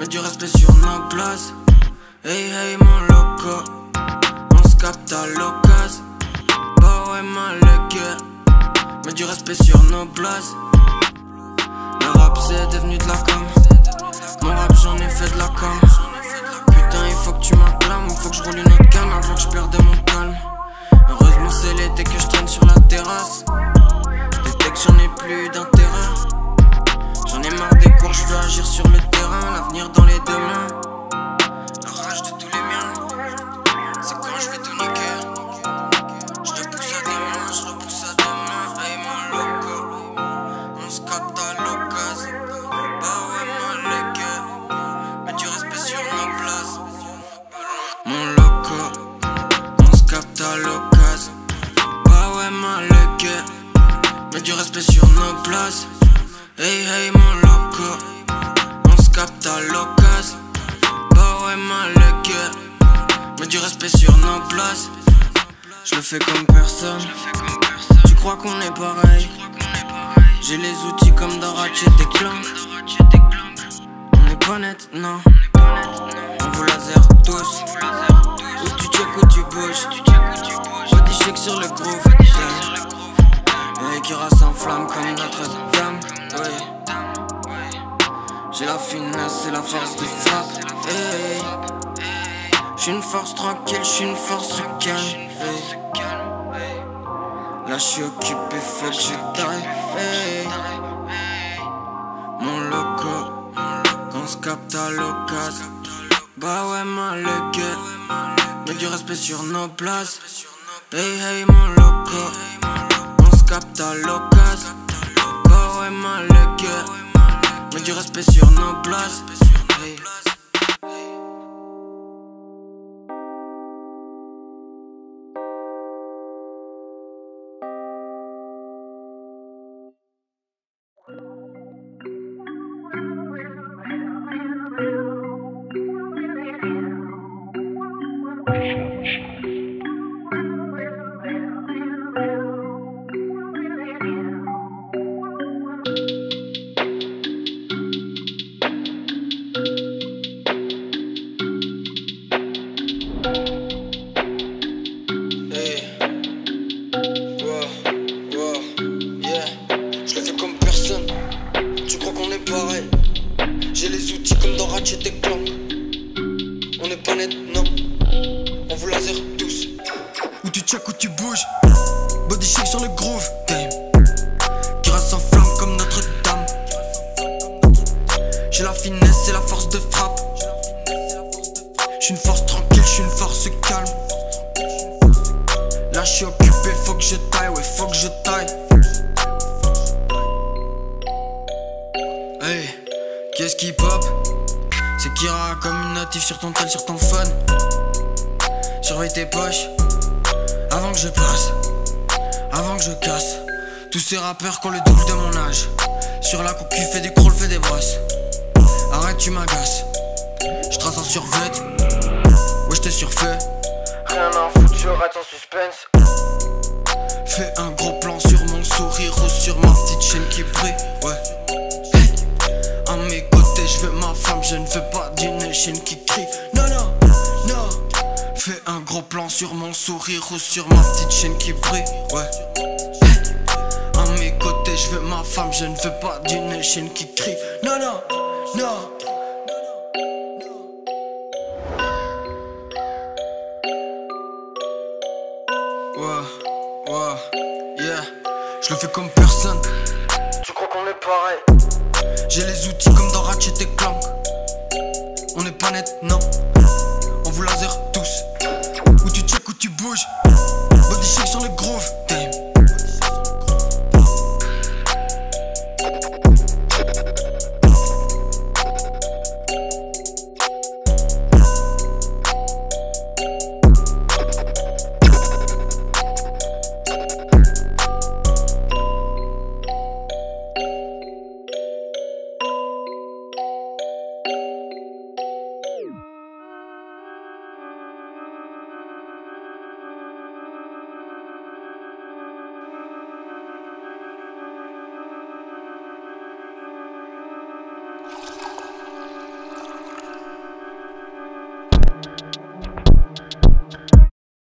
Mets du respect sur nos places. Hey hey mon loco, on se capte à l'occasion. Bah ouais mal le cœur, mets du respect sur nos places. Le rap c'est devenu de la com. Mon rap j'en ai fait de la com. Putain il faut que tu m'acclames, faut que je roule une autre canne avant que je du respect sur nos places. Hey hey mon loco, on se capte à l'occasion. Bah ouais mal le cœur, mets du respect sur nos places. Je le fais comme personne. Tu crois qu'on est pareil? J'ai les outils comme dans Ratchet et Clank. On est pas net, non. On vous laser tous. Où tu check, où tu bouges. Body shake sur le groove. Flamme comme Notre-Dame. J'ai la finesse et la force de frappe. Hey. J'suis une force tranquille, j'suis une force calme. Hey. Là j'suis occupé, faut que je. Hey. Mon loco, on se capte à l'occasion. Bah ouais, mal le cœur. Mets du respect sur nos places. Hey hey, mon loco, à l'occasion. Bah ouais, mal le cœur. Mets du respect sur nos places. Où tu check, où tu bouges. Body shake sur le groove. Game. Qui flamme comme Notre-Dame. J'ai la finesse et la force de frappe. J'suis une force tranquille, j'suis une force calme. Là j'suis occupé, faut que je taille, ouais, faut que je taille. Hey, qu'est-ce qui pop? C'est Kira comme une native sur ton tel, sur ton phone. Surveille tes poches. Avant que je passe Avant que je casse Tous ces rappeurs qui ont le double de mon âge. Sur la coque fait des crawls, fait des brosses. Arrête tu m'agaces. Je trace en survêt Ouais j'étais sur feu. Rien à foutre, je rate en suspense. Fais un gros plan sur mon sourire ou sur ma petite chaîne qui brille, ouais. À mes côtés, je veux ma femme, je ne veux pas d'une chaîne qui crie plan sur mon sourire ou sur ma petite chaîne qui brille. Ouais. Eh, à mes côtés, je veux ma femme, je ne veux pas d'une chaîne qui crie. Non, non, non. Ouais, ouais, yeah. Je le fais comme personne. Tu crois qu'on est pareil? J'ai les outils comme dans Ratchet et Clank. On n'est pas net, non. On vous laser où tu check, où tu bouges. Body shake sur le groove